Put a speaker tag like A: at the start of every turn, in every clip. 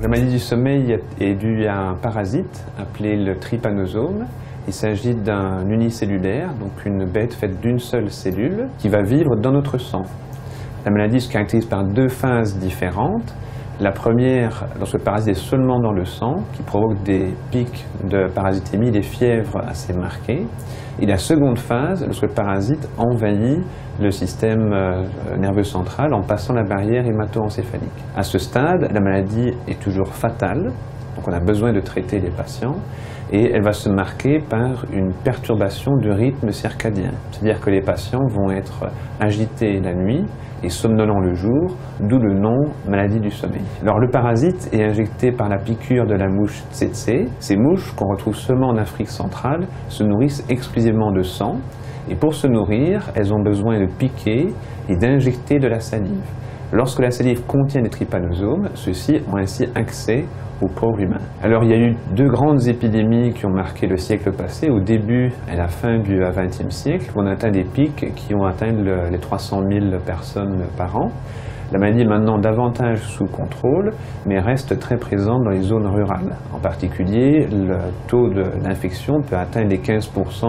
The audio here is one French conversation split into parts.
A: La maladie du sommeil est due à un parasite appelé le trypanosome. Il s'agit d'un unicellulaire, donc une bête faite d'une seule cellule, qui va vivre dans notre sang. La maladie se caractérise par deux phases différentes. La première, lorsque le parasite est seulement dans le sang, qui provoque des pics de parasitémie, des fièvres assez marquées. Et la seconde phase, lorsque le parasite envahit le système euh, nerveux central en passant la barrière hémato-encéphalique. À ce stade, la maladie est toujours fatale, donc on a besoin de traiter les patients, et elle va se marquer par une perturbation du rythme circadien. C'est-à-dire que les patients vont être agités la nuit et somnolents le jour, d'où le nom maladie du sommeil. Alors le parasite est injecté par la piqûre de la mouche tsetse. Ces mouches, qu'on retrouve seulement en Afrique centrale, se nourrissent exclusivement de sang, et pour se nourrir, elles ont besoin de piquer et d'injecter de la salive. Lorsque la salive contient des trypanosomes, ceux-ci ont ainsi accès au corps humain. Alors il y a eu deux grandes épidémies qui ont marqué le siècle passé, au début et la fin du XXe siècle, on atteint des pics qui ont atteint les 300 000 personnes par an. La maladie est maintenant davantage sous contrôle, mais reste très présente dans les zones rurales. En particulier, le taux d'infection peut atteindre les 15%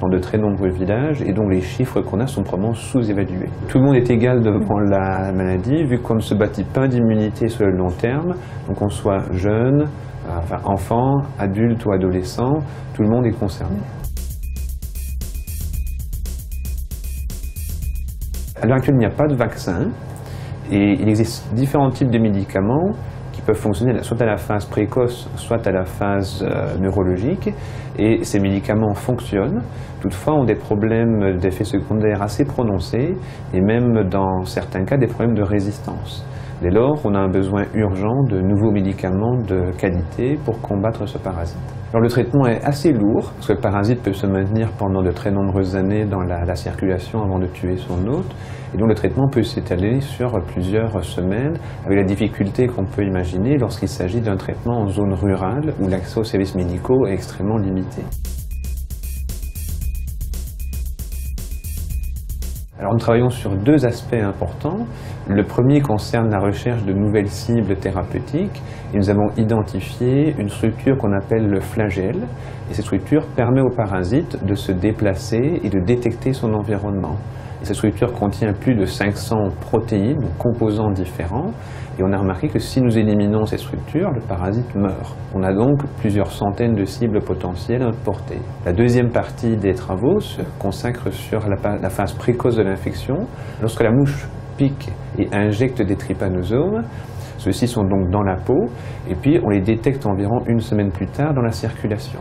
A: dans de très nombreux villages et dont les chiffres qu'on a sont probablement sous-évalués. Tout le monde est égal devant la maladie, vu qu'on ne se bâtit pas d'immunité sur le long terme, donc on soit jeune, enfin enfant, adulte ou adolescent, tout le monde est concerné. À l'heure actuelle, il n'y a pas de vaccin. Et il existe différents types de médicaments qui peuvent fonctionner soit à la phase précoce, soit à la phase euh, neurologique. Et ces médicaments fonctionnent, toutefois ont des problèmes d'effets secondaires assez prononcés et même dans certains cas des problèmes de résistance. Dès lors, on a un besoin urgent de nouveaux médicaments de qualité pour combattre ce parasite. Alors le traitement est assez lourd, parce que le parasite peut se maintenir pendant de très nombreuses années dans la, la circulation avant de tuer son hôte, et donc le traitement peut s'étaler sur plusieurs semaines, avec la difficulté qu'on peut imaginer lorsqu'il s'agit d'un traitement en zone rurale où l'accès aux services médicaux est extrêmement limité. Alors nous travaillons sur deux aspects importants. Le premier concerne la recherche de nouvelles cibles thérapeutiques et nous avons identifié une structure qu'on appelle le flagelle et cette structure permet au parasite de se déplacer et de détecter son environnement. Cette structure contient plus de 500 protéines, composants différents et on a remarqué que si nous éliminons ces structures, le parasite meurt. On a donc plusieurs centaines de cibles potentielles à notre portée. La deuxième partie des travaux se consacre sur la, la phase précoce de l'infection. Lorsque la mouche pique et injecte des trypanosomes. Ceux-ci sont donc dans la peau et puis on les détecte environ une semaine plus tard dans la circulation.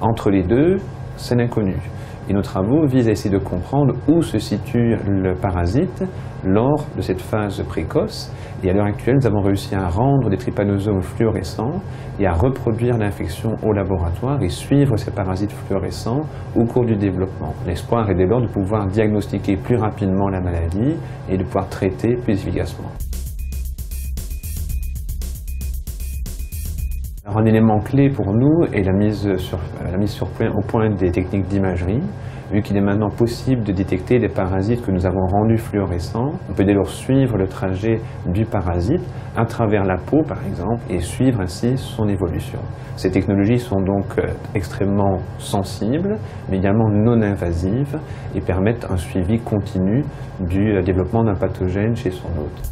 A: Entre les deux, c'est l'inconnu. Et nos travaux visent à essayer de comprendre où se situe le parasite lors de cette phase précoce. Et à l'heure actuelle, nous avons réussi à rendre des trypanosomes fluorescents et à reproduire l'infection au laboratoire et suivre ces parasites fluorescents au cours du développement. L'espoir est dès lors de pouvoir diagnostiquer plus rapidement la maladie et de pouvoir traiter plus efficacement. Un élément clé pour nous est la mise, sur, la mise sur point, au point des techniques d'imagerie. Vu qu'il est maintenant possible de détecter des parasites que nous avons rendus fluorescents, on peut dès lors suivre le trajet du parasite à travers la peau, par exemple, et suivre ainsi son évolution. Ces technologies sont donc euh, extrêmement sensibles, mais également non invasives, et permettent un suivi continu du euh, développement d'un pathogène chez son hôte.